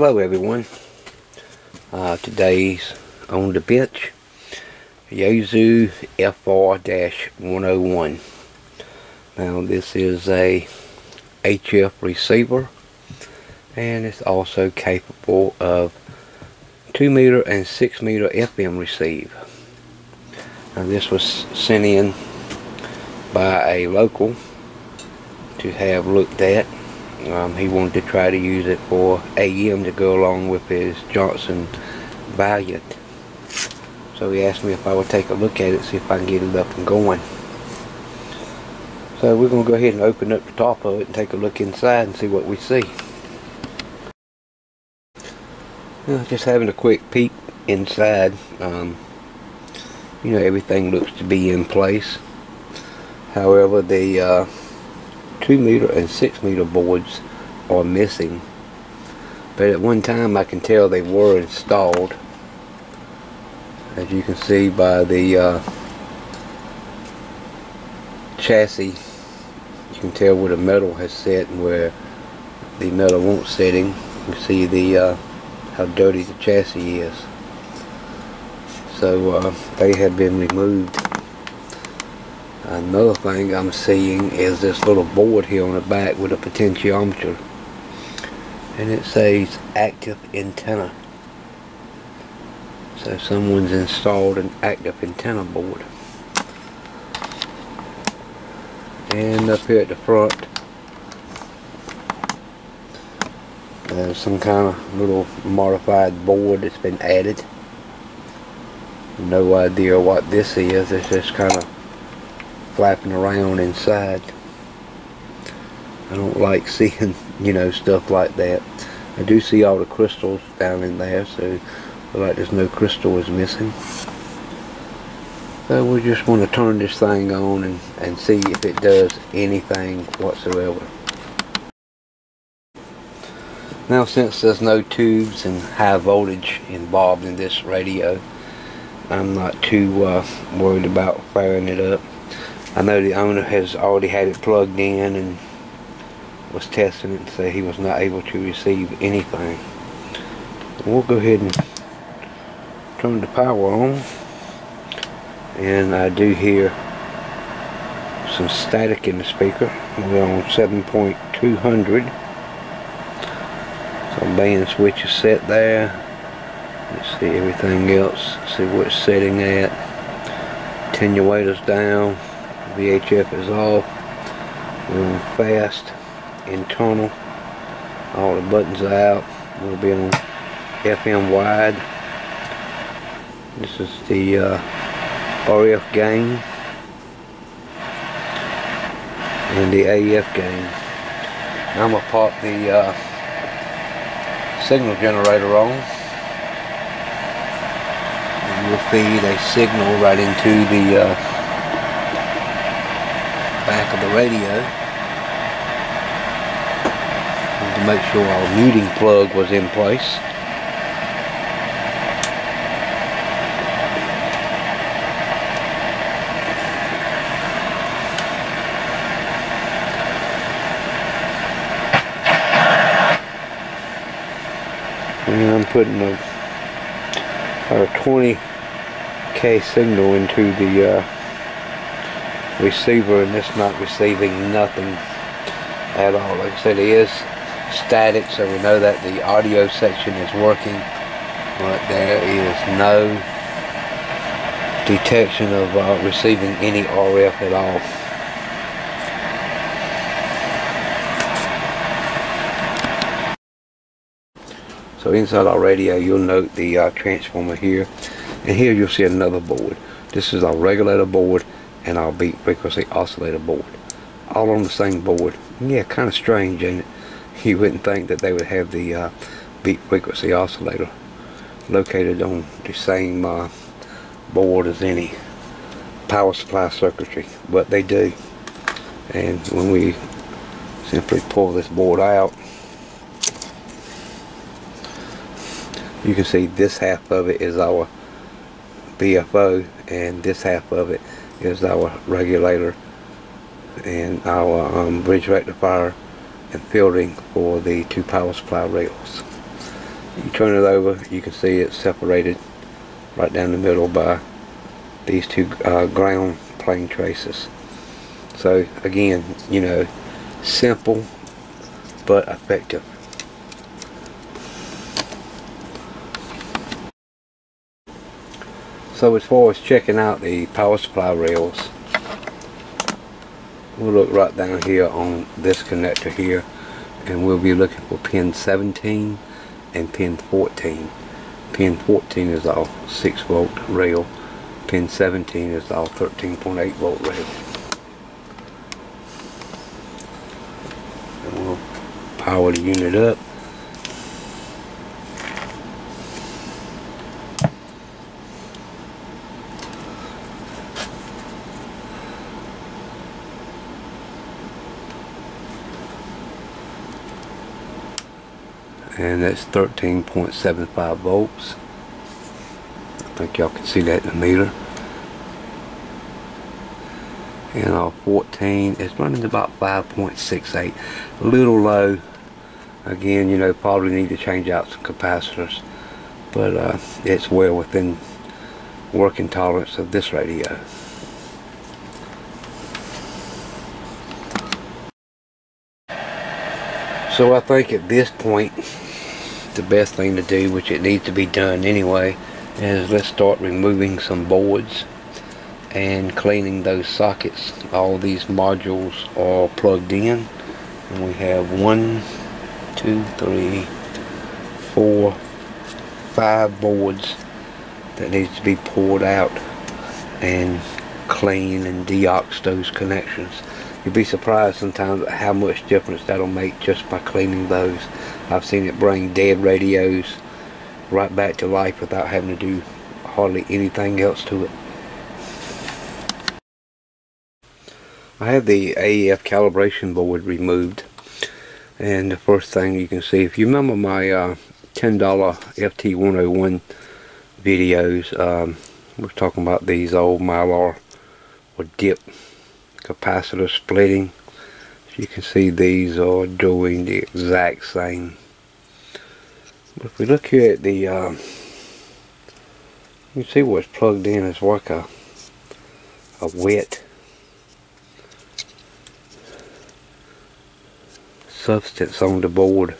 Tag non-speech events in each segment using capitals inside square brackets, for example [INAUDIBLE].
Hello everyone. Uh, today's on the bench Yaesu FR-101. Now this is a HF receiver and it's also capable of 2 meter and 6 meter FM receive. Now this was sent in by a local to have looked at um, he wanted to try to use it for AM to go along with his Johnson Valiant. So he asked me if I would take a look at it, see if I can get it up and going. So we're going to go ahead and open up the top of it and take a look inside and see what we see. You know, just having a quick peek inside. Um, you know, everything looks to be in place. However, the uh, 2 meter and 6 meter boards are missing. But at one time I can tell they were installed as you can see by the uh, chassis. You can tell where the metal has set and where the metal won't setting you can see the uh, how dirty the chassis is. So uh, they have been removed Another thing I'm seeing is this little board here on the back with a potentiometer. And it says active antenna. So someone's installed an active antenna board. And up here at the front, there's some kind of little modified board that's been added. No idea what this is. It's just kind of flapping around inside. I don't like [LAUGHS] seeing, you know, stuff like that. I do see all the crystals down in there, so like there's no crystal is missing. So we just want to turn this thing on and, and see if it does anything whatsoever. Now since there's no tubes and high voltage involved in this radio, I'm not too uh, worried about firing it up. I know the owner has already had it plugged in and was testing it and said he was not able to receive anything. We'll go ahead and turn the power on and I do hear some static in the speaker. We're on 7.200 so band switch is set there. Let's see everything else, see what it's setting at. Attenuators down. VHF is off. We're on fast, internal. All the buttons are out. We'll be on FM wide. This is the uh, RF gain and the AF gain. I'm gonna pop the uh, signal generator on. And we'll feed a signal right into the uh, back of the radio to make sure our muting plug was in place. And I'm putting a, a 20k signal into the uh, receiver and it's not receiving nothing at all. Like I said, it is static, so we know that the audio section is working, but there is no detection of uh, receiving any RF at all. So inside our radio, you'll note the uh, transformer here, and here you'll see another board. This is our regulator board and our beat frequency oscillator board. All on the same board. Yeah kind of strange ain't it? [LAUGHS] You wouldn't think that they would have the uh, beat frequency oscillator located on the same uh, board as any power supply circuitry but they do. And when we simply pull this board out you can see this half of it is our BFO and this half of it is our regulator and our um, bridge rectifier and filtering for the two power supply rails. you turn it over you can see it's separated right down the middle by these two uh, ground plane traces so again you know simple but effective so as far as checking out the power supply rails we'll look right down here on this connector here and we'll be looking for pin 17 and pin 14 pin 14 is our 6 volt rail. Pin 17 is our 13.8 volt rail. And we'll power the unit up and that's 13.75 volts. I think y'all can see that in the meter. And our 14 is running about 5.68 a little low. Again you know probably need to change out some capacitors. But uh, it's well within working tolerance of this radio. So I think at this point the best thing to do, which it needs to be done anyway, is let's start removing some boards and cleaning those sockets. All these modules are plugged in and we have one, two, three, four, five boards that needs to be pulled out and clean and deox those connections. You'd be surprised sometimes at how much difference that'll make just by cleaning those. I've seen it bring dead radios right back to life without having to do hardly anything else to it. I have the AEF calibration board removed and the first thing you can see if you remember my uh, $10 FT101 videos um, we're talking about these old Mylar or dip capacitor splitting. You can see these are doing the exact same. If we look here at the um, you see what's plugged in is like a a wet substance on the board.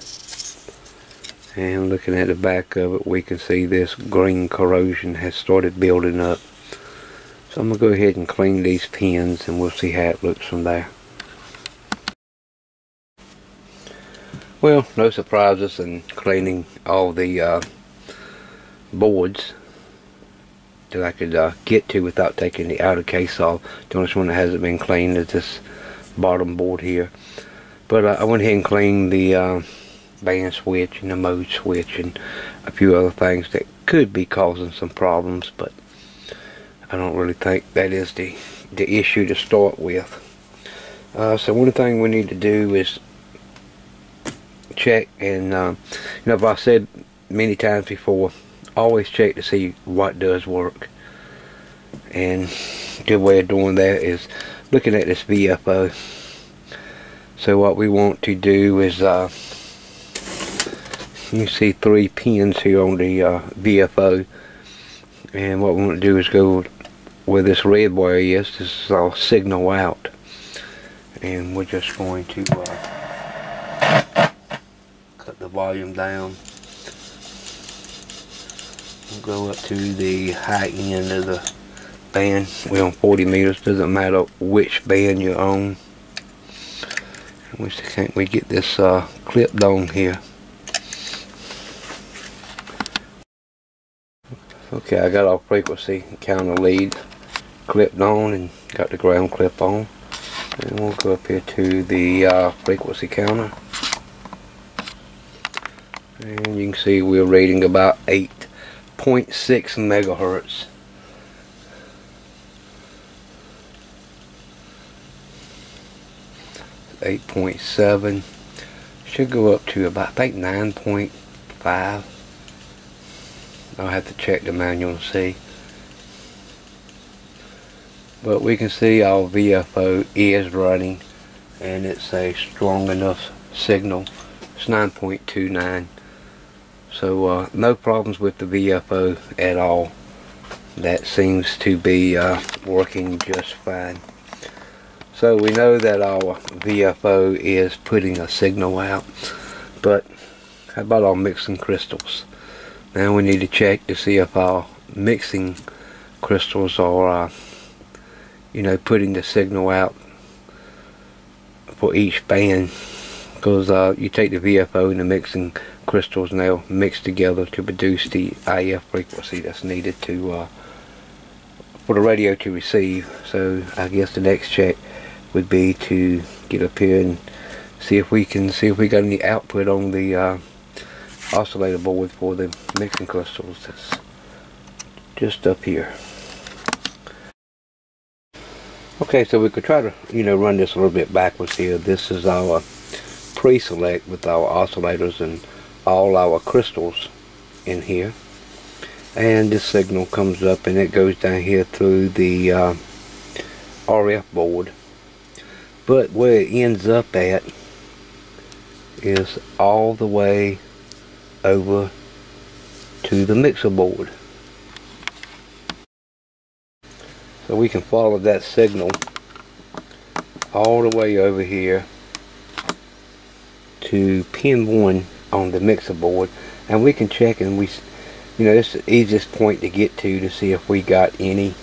And looking at the back of it we can see this green corrosion has started building up so I'm going to go ahead and clean these pins and we'll see how it looks from there. Well, no surprises in cleaning all the uh, boards that I could uh, get to without taking the outer case off. The only one that hasn't been cleaned is this bottom board here. But uh, I went ahead and cleaned the uh, band switch and the mode switch and a few other things that could be causing some problems. But I don't really think that is the, the issue to start with. Uh, so one thing we need to do is check and uh, you know if I said many times before always check to see what does work. And good way of doing that is looking at this VFO so what we want to do is uh, you see three pins here on the uh, VFO and what we want to do is go where this red wire is, this is all signal out. And we're just going to uh, cut the volume down. We'll go up to the high end of the band. We're on 40 meters, doesn't matter which band you're on. We can't we get this uh, clipped on here. Okay, I got our frequency counter lead clipped on and got the ground clip on. And we'll go up here to the uh, frequency counter. And you can see we're reading about 8.6 megahertz. Eight point seven should go up to about I think nine point five. I'll have to check the manual and see but we can see our VFO is running and it's a strong enough signal it's 9.29 So uh, no problems with the VFO at all. That seems to be uh, working just fine. So we know that our VFO is putting a signal out. But how about our mixing crystals? Now we need to check to see if our mixing crystals are, uh, you know, putting the signal out for each band. Because uh, you take the VFO and the mixing crystals and they'll mix together to produce the IF frequency that's needed to uh, for the radio to receive. So I guess the next check would be to get up here and see if we can see if we got any output on the uh, oscillator board for the mixing crystals that's just up here. Okay, so we could try to, you know, run this a little bit backwards here. This is our pre-select with our oscillators and all our crystals in here. And this signal comes up and it goes down here through the uh, RF board. But where it ends up at is all the way over to the mixer board so we can follow that signal all the way over here to pin 1 on the mixer board. And we can check and we you know it's the easiest point to get to to see if we got any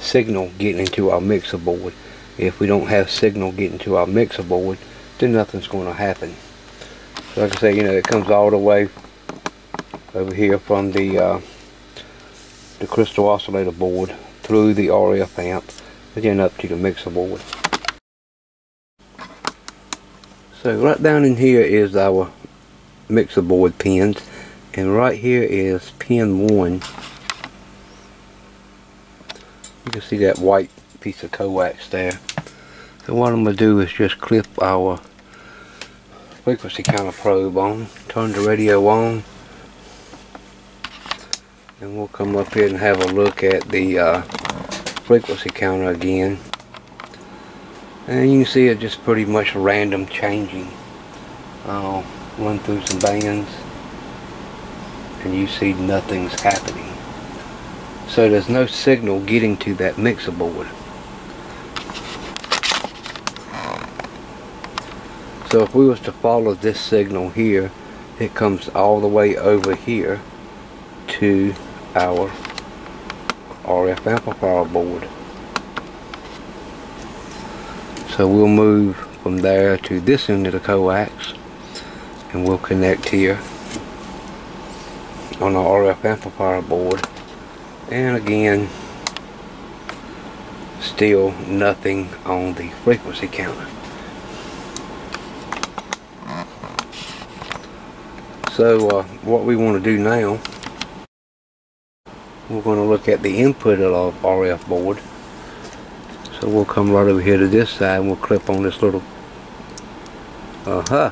signal getting into our mixer board. If we don't have signal getting to our mixer board then nothing's going to happen. So like I say you know it comes all the way over here from the uh, the crystal oscillator board through the RF amp again up to the mixer board so right down in here is our mixer board pins and right here is pin 1 you can see that white piece of coax there. So what I'm going to do is just clip our frequency counter probe on turn the radio on and we'll come up here and have a look at the uh, frequency counter again and you can see it just pretty much random changing uh, run through some bands and you see nothing's happening. So there's no signal getting to that mixer board. So if we was to follow this signal here, it comes all the way over here to our RF amplifier board. So we'll move from there to this end of the coax and we'll connect here on our RF amplifier board and again still nothing on the frequency counter so uh, what we want to do now we're going to look at the input of the RF board. So we'll come right over here to this side and we'll clip on this little uh-huh.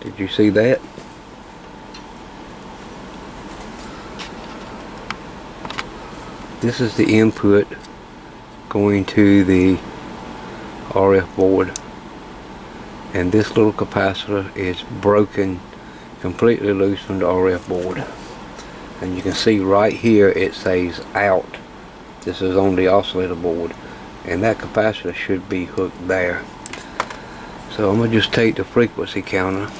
Did you see that? This is the input going to the RF board. And this little capacitor is broken completely loose from the RF board and you can see right here it says out this is on the oscillator board and that capacitor should be hooked there so I'm to just take the frequency counter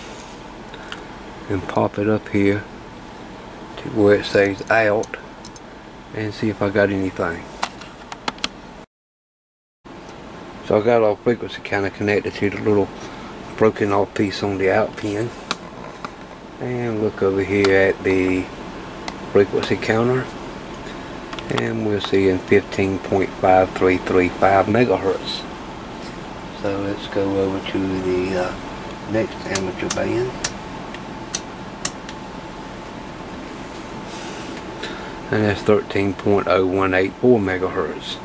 and pop it up here to where it says out and see if I got anything. So I got our frequency of connected to the little broken off piece on the out pin. And look over here at the frequency counter. And we're seeing 15.5335 megahertz. So let's go over to the uh, next amateur band. and that's 13.0184 megahertz.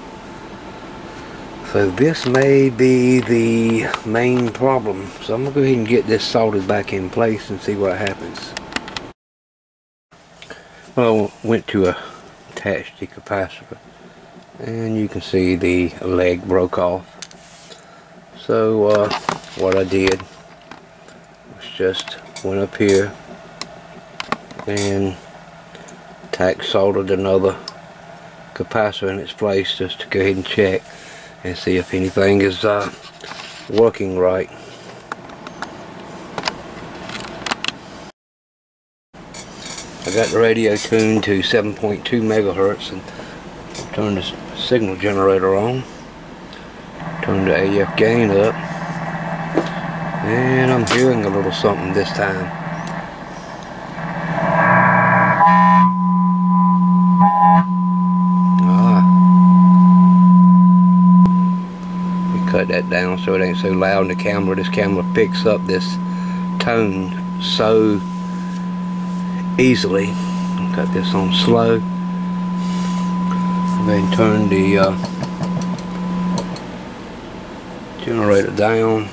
So this may be the main problem. So I'm to go ahead and get this soldered back in place and see what happens. I went to attach the capacitor and you can see the leg broke off. So uh, what I did was just went up here and tack soldered another capacitor in its place just to go ahead and check and see if anything is uh, working right. Got the radio tuned to 7.2 megahertz and turn the signal generator on. Turn the AF gain up. And I'm hearing a little something this time. Ah. We cut that down so it ain't so loud in the camera. This camera picks up this tone so easily. Got this on slow. Then turn the uh, generator down.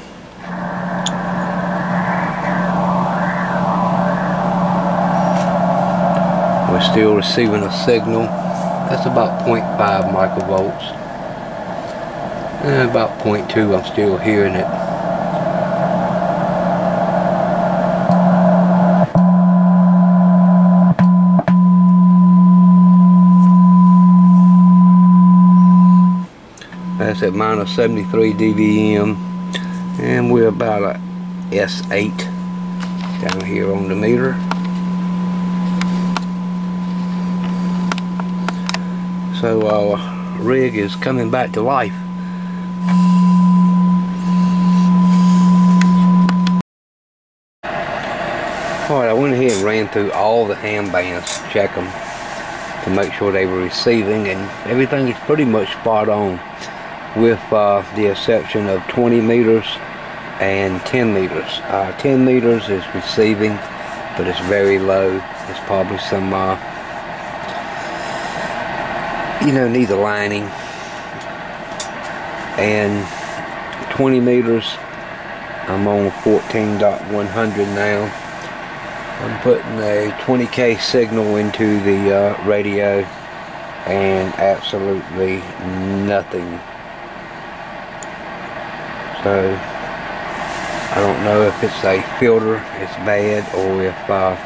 We're still receiving a signal. That's about 0.5 microvolts. And about 0.2 I'm still hearing it. That's at minus 73 dBm. And we're about a S8 down here on the meter. So our uh, rig is coming back to life. Alright, I went ahead and ran through all the ham bands to check them to make sure they were receiving and everything is pretty much spot on with uh, the exception of 20 meters and 10 meters. Uh, 10 meters is receiving, but it's very low. It's probably some, uh, you know, needs a lining. And 20 meters, I'm on 14.100 now. I'm putting a 20k signal into the uh, radio and absolutely nothing so I don't know if it's a filter, it's bad, or if uh,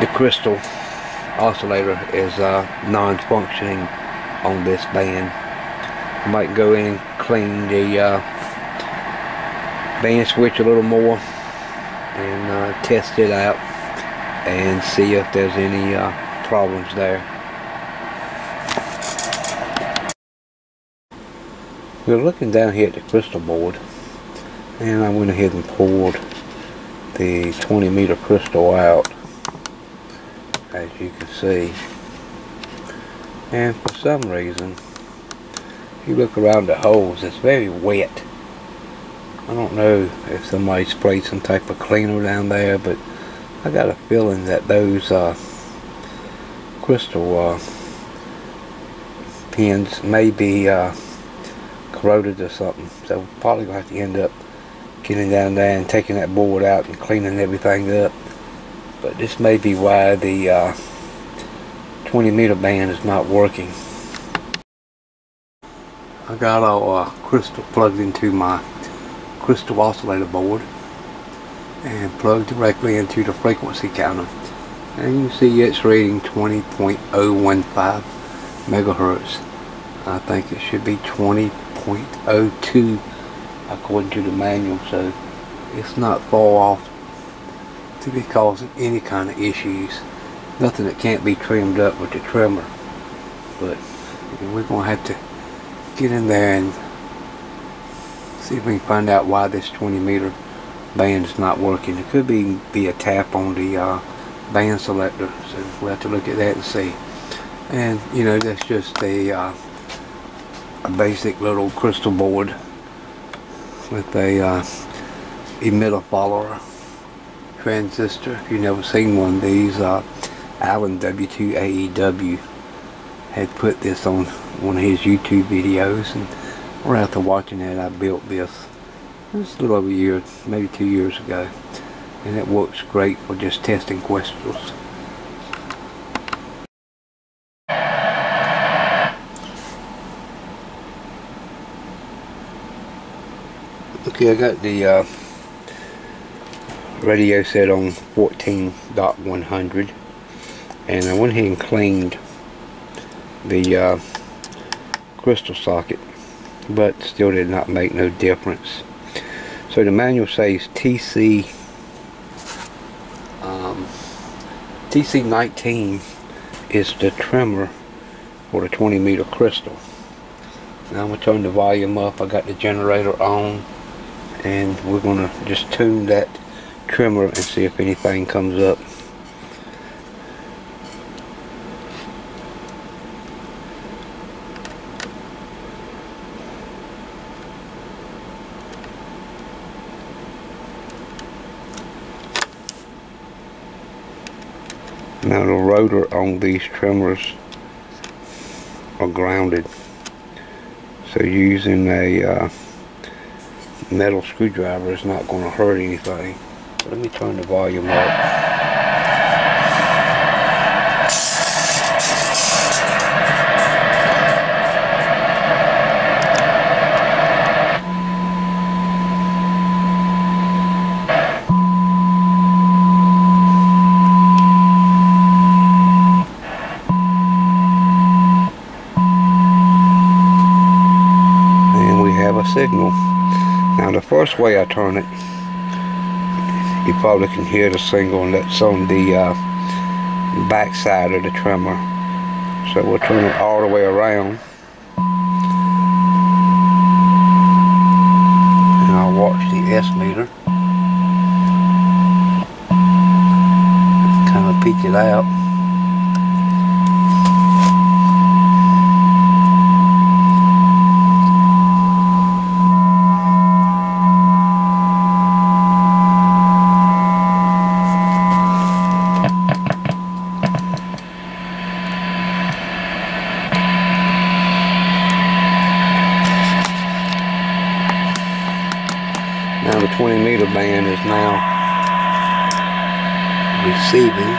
the crystal oscillator is uh, non-functioning on this band. I might go in and clean the uh, band switch a little more and uh, test it out and see if there's any uh, problems there. We're looking down here at the crystal board. And I went ahead and poured the 20 meter crystal out as you can see. And for some reason if you look around the holes it's very wet. I don't know if somebody sprayed some type of cleaner down there but I got a feeling that those uh, crystal uh, pins may be uh, corroded or something. So probably going to have to end up getting down there and taking that board out and cleaning everything up. But this may be why the uh, 20 meter band is not working. I got a uh, crystal plugged into my crystal oscillator board and plugged directly into the frequency counter. And you see it's reading 20.015 megahertz. I think it should be 20 0.02 according to the manual so it's not far off to be causing any kind of issues. Nothing that can't be trimmed up with the trimmer. But we're gonna have to get in there and see if we can find out why this 20 meter band is not working. It could be be a tap on the uh, band selector so we'll have to look at that and see. And you know that's just a uh, a basic little crystal board with a uh, emitter follower transistor. If you've never seen one of these, uh, Alan W2AEW had put this on one of his YouTube videos and right after watching that I built this. It was a little over a year, maybe two years ago and it works great for just testing crystals. Okay, I got the uh, radio set on 14.100 and I went ahead and cleaned the uh, crystal socket but still did not make no difference. So the manual says TC um, TC19 is the trimmer for the 20 meter crystal. Now I'm going to turn the volume up. I got the generator on and we're going to just tune that trimmer and see if anything comes up Now the rotor on these trimmers are grounded. So using a uh, metal screwdriver is not going to hurt anything. Let me turn the volume up. First way I turn it, you probably can hear the signal and that's on the uh, back side of the trimmer. So we'll turn it all the way around. And I'll watch the S meter. Kind of peek it out. Now receiving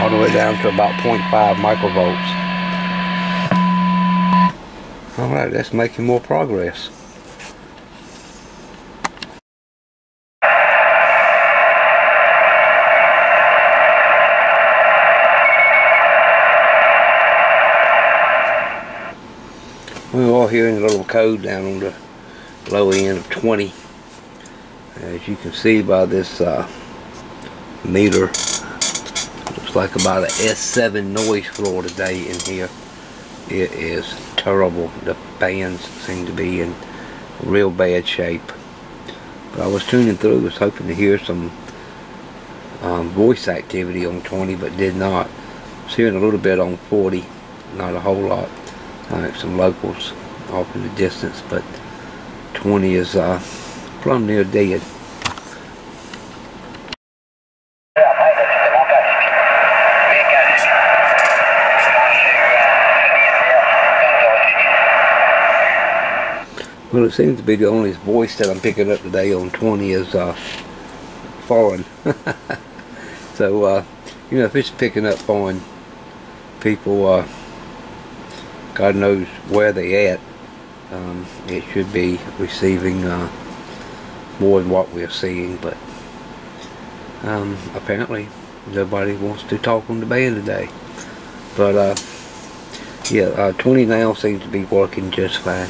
all the way down to about 0.5 microvolts. Alright, that's making more progress. We're all hearing a little code down on the low end of 20 as you can see by this uh, meter looks like about an S7 noise floor today in here. It is terrible. The bands seem to be in real bad shape. But I was tuning through was hoping to hear some um, voice activity on 20 but did not. Was hearing a little bit on 40 not a whole lot. Like some locals off in the distance but 20 is uh, plumb near dead. Well, it seems to be the only voice that I'm picking up today on 20 is uh, foreign. [LAUGHS] so, uh, you know, if it's picking up foreign people, uh, God knows where they at um, it should be receiving uh, more than what we're seeing but um, apparently nobody wants to talk on the band today but uh, yeah uh, 20 now seems to be working just fine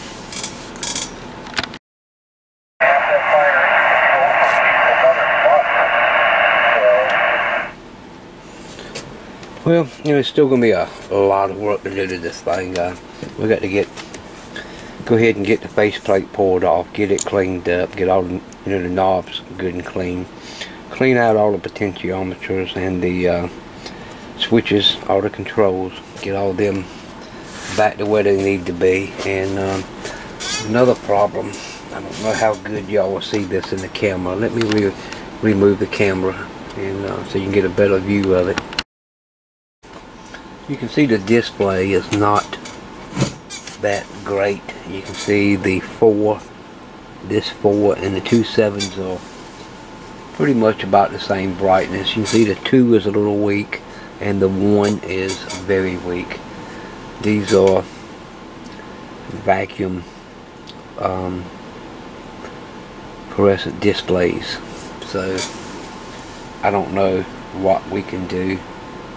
Well, you know, it's still going to be a, a, lot of work to do to this thing. Uh, we got to get go ahead and get the faceplate pulled off, get it cleaned up, get all the, you know, the knobs good and clean. Clean out all the potentiometers and the uh, switches, all the controls, get all them back to where they need to be. And um, another problem, I don't know how good y'all will see this in the camera. Let me re remove the camera and uh, so you can get a better view of it. You can see the display is not that great. You can see the four, this four and the two sevens are pretty much about the same brightness. You can see the two is a little weak and the one is very weak. These are vacuum um, fluorescent displays so I don't know what we can do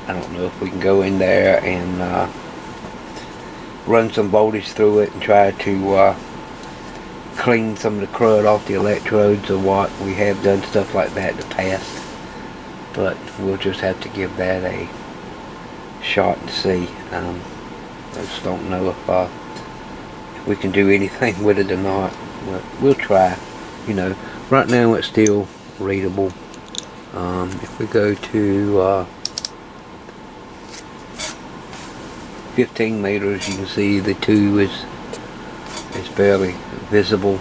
I don't know if we can go in there and uh, run some voltage through it and try to uh, clean some of the crud off the electrodes or what we have done stuff like that in the past but we'll just have to give that a shot and see. Um, I just don't know if, uh, if we can do [LAUGHS] anything with it or not but we'll try. You know right now it's still readable. Um, if we go to uh, 15 meters you can see the two is is barely visible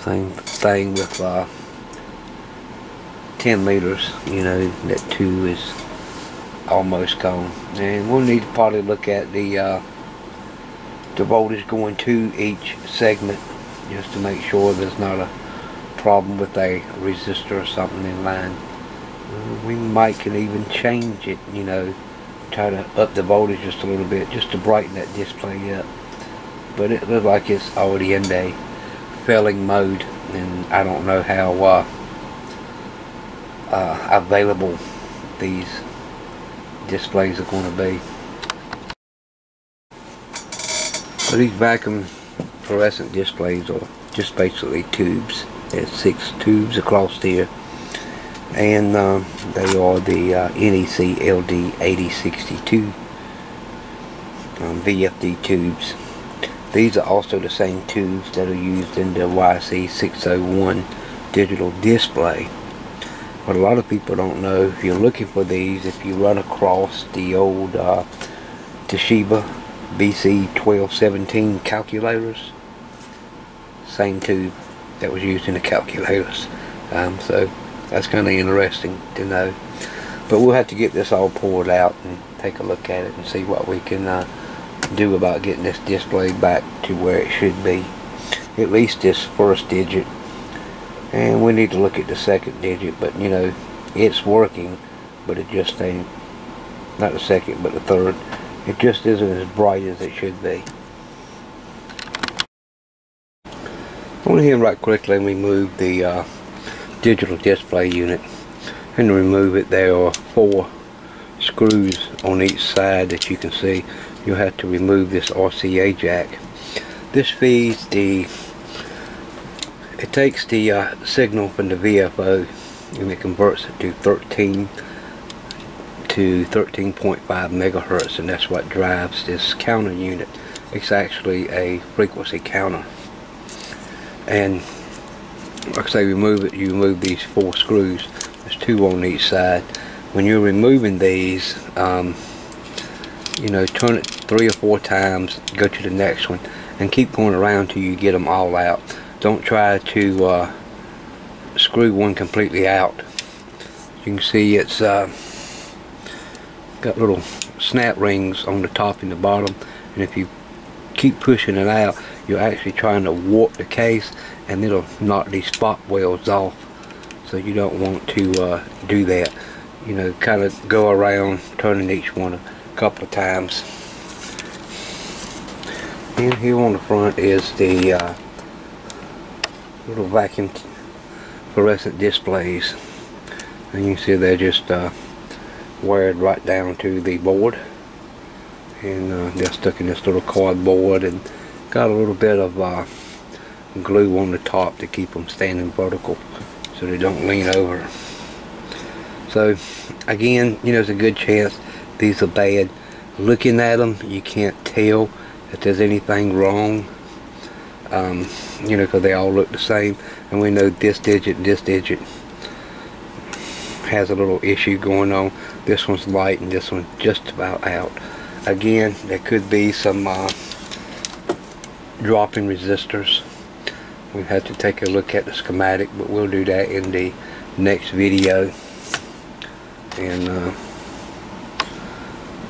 same thing with uh, 10 meters you know that two is almost gone. And we'll need to probably look at the uh, the voltage going to each segment just to make sure there's not a problem with a resistor or something in line. We might can even change it you know try to up the voltage just a little bit just to brighten that display up but it looks like it's already in a failing mode and I don't know how uh, uh, available these displays are going to be so these vacuum fluorescent displays are just basically tubes there's six tubes across here and uh, they are the uh, NEC LD 8062 um, VFD tubes. These are also the same tubes that are used in the YC601 digital display. What a lot of people don't know, if you're looking for these, if you run across the old uh, Toshiba BC1217 calculators, same tube that was used in the calculators. Um, so that's kind of interesting to know but we'll have to get this all poured out and take a look at it and see what we can uh, do about getting this display back to where it should be at least this first digit. And we need to look at the second digit but you know it's working but it just ain't. Not the second but the third. It just isn't as bright as it should be. I want to here right quickly and remove the uh, digital display unit and remove it. There are four screws on each side that you can see you'll have to remove this RCA jack. This feeds the it takes the uh, signal from the VFO and it converts it to 13 to 13.5 megahertz and that's what drives this counter unit. It's actually a frequency counter. And like I say remove it you remove these four screws. There's two on each side. When you're removing these um, you know turn it three or four times go to the next one and keep going around till you get them all out. Don't try to uh, screw one completely out. You can see it's uh, got little snap rings on the top and the bottom and if you keep pushing it out you're actually trying to warp the case and it'll knock these spot welds off. So you don't want to uh, do that. You know kind of go around turning each one couple of times. And here on the front is the uh, little vacuum fluorescent displays. And you can see they're just uh, wired right down to the board. And uh, they're stuck in this little cardboard and got a little bit of uh, glue on the top to keep them standing vertical so they don't lean over. So again you know it's a good chance these are bad. Looking at them you can't tell if there's anything wrong. Um, you know because they all look the same. And we know this digit this digit has a little issue going on. This one's light and this one's just about out. Again there could be some uh, dropping resistors. We have had to take a look at the schematic but we'll do that in the next video. And uh,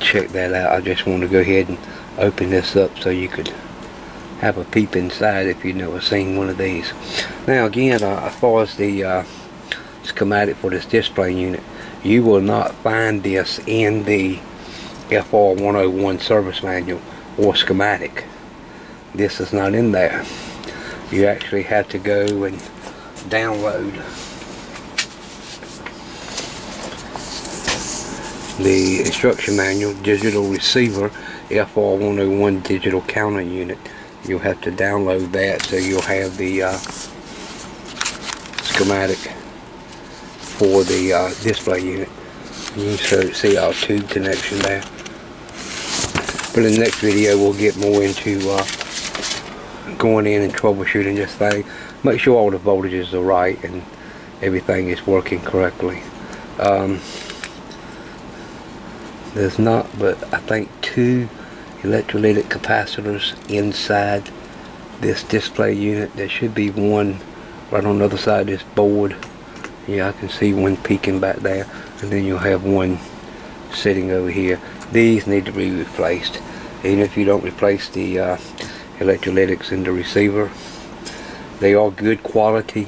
check that out. I just want to go ahead and open this up so you could have a peep inside if you've never seen one of these. Now again uh, as far as the uh, schematic for this display unit you will not find this in the FR101 service manual or schematic. This is not in there. You actually have to go and download the instruction manual digital receiver FR101 digital counter unit. You'll have to download that so you'll have the uh, schematic for the uh, display unit. You can see our tube connection there. But in the next video we'll get more into uh, going in and troubleshooting this thing. Make sure all the voltages are right and everything is working correctly. Um, there's not but I think two electrolytic capacitors inside this display unit. There should be one right on the other side of this board. Yeah I can see one peeking back there and then you'll have one sitting over here. These need to be replaced. Even if you don't replace the uh, electrolytics in the receiver they are good quality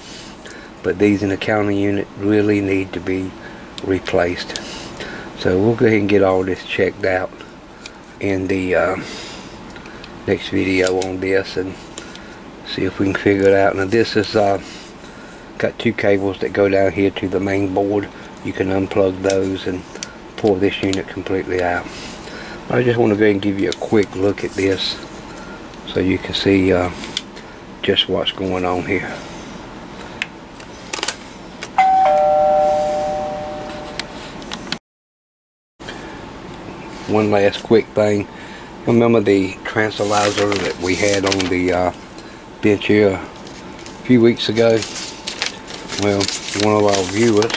but these in the counter unit really need to be replaced so we'll go ahead and get all this checked out in the uh, next video on this and see if we can figure it out. Now this is uh, got two cables that go down here to the main board. You can unplug those and pull this unit completely out. I just want to go ahead and give you a quick look at this so you can see uh, just what's going on here one last quick thing. Remember the tranquilizer that we had on the uh, bench here a few weeks ago? Well, one of our viewers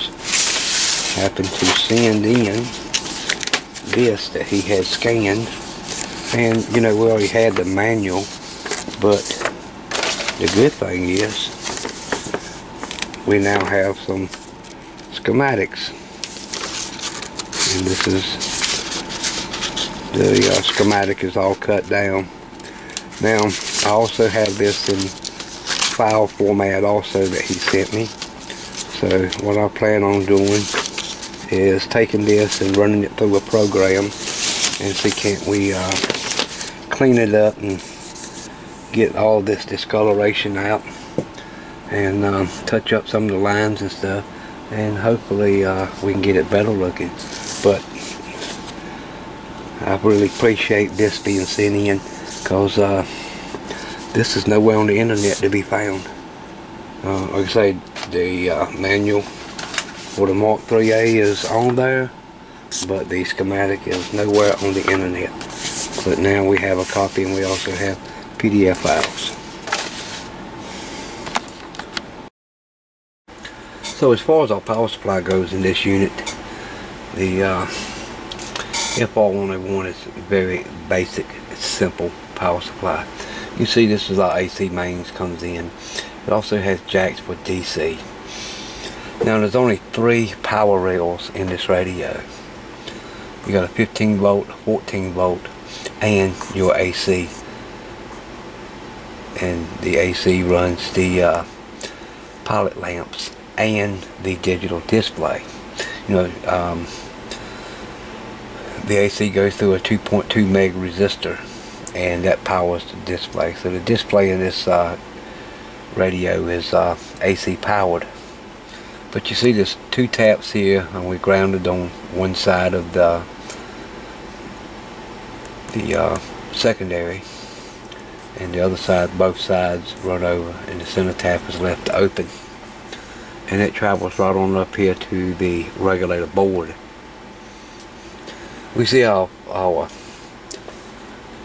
happened to send in this that he had scanned. And, you know, we already had the manual, but the good thing is we now have some schematics. And this is the uh, schematic is all cut down. Now, I also have this in file format also that he sent me. So what I plan on doing is taking this and running it through a program and see can't we uh, clean it up and get all this discoloration out and um, touch up some of the lines and stuff and hopefully uh, we can get it better looking but I really appreciate this being sent in because uh, this is nowhere on the internet to be found. Uh, like I said, the uh, manual for the Mark 3A is on there, but the schematic is nowhere on the internet. But now we have a copy and we also have PDF files. So as far as our power supply goes in this unit, the uh, FR101 is very basic, simple power supply. You see this is our AC mains comes in. It also has jacks for DC. Now there's only three power rails in this radio. You got a 15 volt, 14 volt, and your AC. And the AC runs the uh, pilot lamps and the digital display. You know, um, the AC goes through a 2.2 meg resistor and that powers the display. So the display in this uh, radio is uh, AC powered. But you see there's two taps here and we grounded on one side of the the uh, secondary and the other side both sides run over and the center tap is left open and it travels right on up here to the regulator board we see how our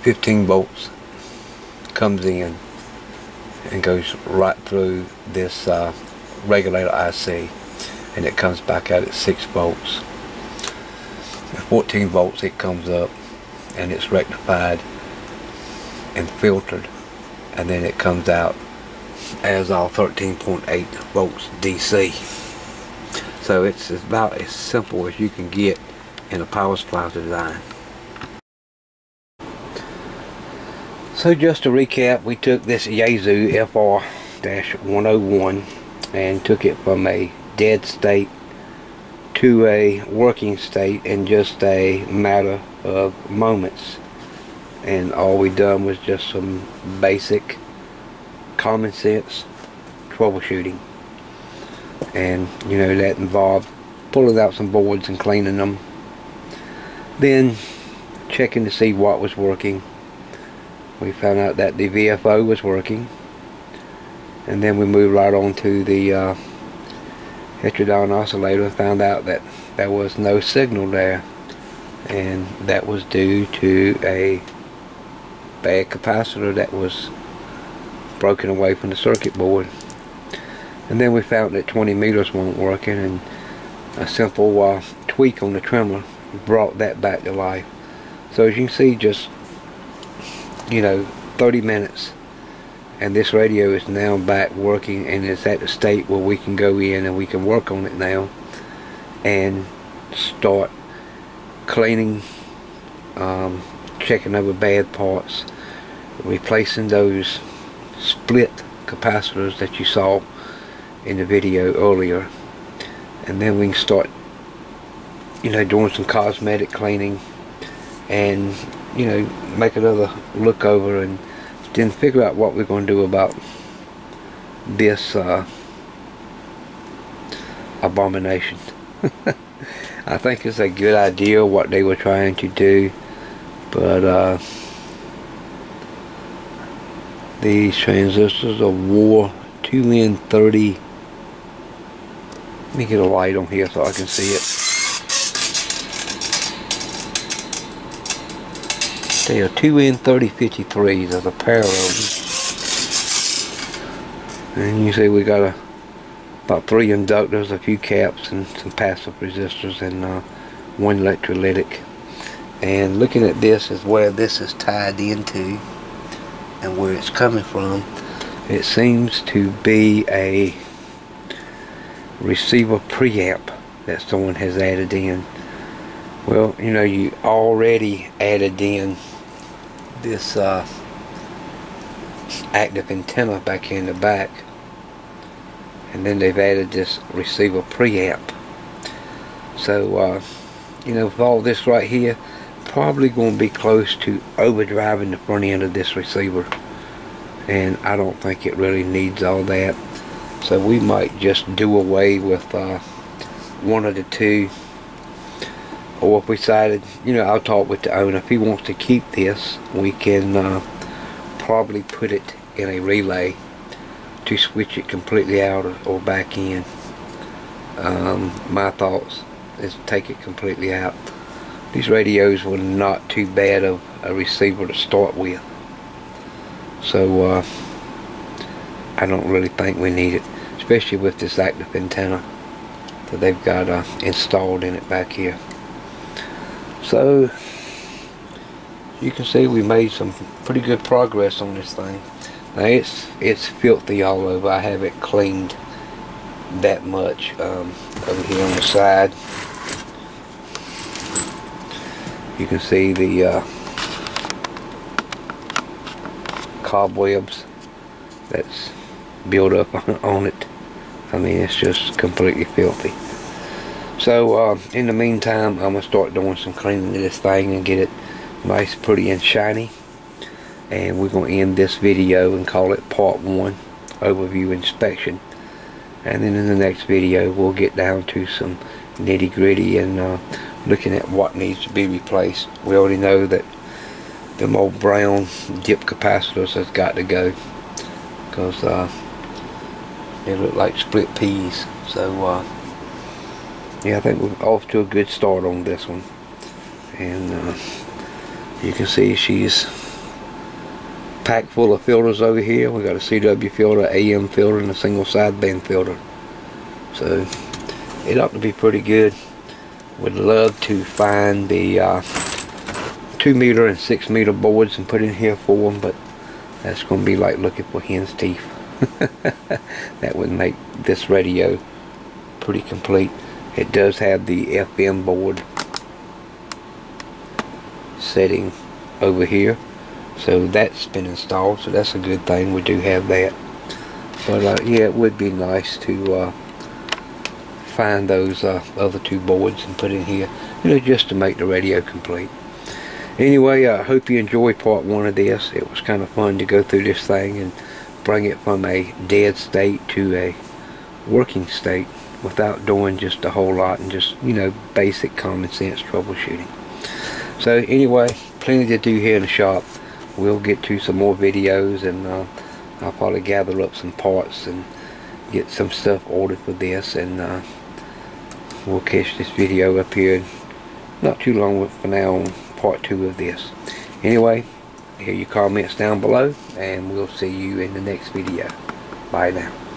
15 volts comes in and goes right through this uh, regulator IC and it comes back out at 6 volts at 14 volts it comes up and it's rectified and filtered and then it comes out as our 13.8 volts DC so it's about as simple as you can get in a power supply design. So just to recap, we took this Yaesu FR-101 and took it from a dead state to a working state in just a matter of moments. And all we done was just some basic common sense troubleshooting. and you know that involved pulling out some boards and cleaning them then checking to see what was working. We found out that the VFO was working. And then we moved right on to the uh, oscillator and found out that there was no signal there. And that was due to a bad capacitor that was broken away from the circuit board. And then we found that 20 meters weren't working and a simple uh, tweak on the trimmer brought that back to life. So as you can see just you know 30 minutes and this radio is now back working and it's at the state where we can go in and we can work on it now and start cleaning um, checking over bad parts replacing those split capacitors that you saw in the video earlier and then we can start you know doing some cosmetic cleaning and you know make another look over and then figure out what we're going to do about this uh, abomination. [LAUGHS] I think it's a good idea what they were trying to do, but uh, these transistors are war 2N30. Let me get a light on here so I can see it. They are 2N3053s as a pair of them. And you see we got a, about three inductors, a few caps, and some passive resistors, and uh, one electrolytic. And looking at this is where this is tied into and where it's coming from. It seems to be a receiver preamp that someone has added in. Well, you know, you already added in this uh, active antenna back in the back. And then they've added this receiver preamp. So uh, you know with all this right here probably going to be close to overdriving the front end of this receiver. And I don't think it really needs all that. So we might just do away with uh, one of the two or if we decided, you know, I'll talk with the owner. If he wants to keep this, we can uh, probably put it in a relay to switch it completely out or, or back in. Um, my thoughts is take it completely out. These radios were not too bad of a receiver to start with. So uh, I don't really think we need it, especially with this active antenna that they've got uh, installed in it back here. So you can see we made some pretty good progress on this thing. Now it's it's filthy all over. I haven't cleaned that much um, over here on the side. You can see the uh, cobwebs that's built up [LAUGHS] on it. I mean it's just completely filthy. So uh, in the meantime, I'm going to start doing some cleaning of this thing and get it nice, pretty, and shiny. And we're going to end this video and call it part one, overview inspection. And then in the next video, we'll get down to some nitty gritty and uh, looking at what needs to be replaced. We already know that the old brown dip capacitors has got to go because uh, they look like split peas. So uh, yeah, I think we're off to a good start on this one. And uh, you can see she's packed full of filters over here. We got a CW filter, AM filter, and a single sideband filter. So it ought to be pretty good. Would love to find the uh, two meter and six meter boards and put in here for them, but that's going to be like looking for hen's teeth. [LAUGHS] that would make this radio pretty complete. It does have the FM board setting over here. So that's been installed. So that's a good thing. We do have that. But uh, yeah, it would be nice to uh, find those uh, other two boards and put in here. You know, just to make the radio complete. Anyway, I hope you enjoyed part one of this. It was kind of fun to go through this thing and bring it from a dead state to a working state without doing just a whole lot and just you know basic common sense troubleshooting. So anyway plenty to do here in the shop. We'll get to some more videos and uh, I'll probably gather up some parts and get some stuff ordered for this and uh, we'll catch this video up here not too long for now on part two of this. Anyway hear your comments down below and we'll see you in the next video. Bye now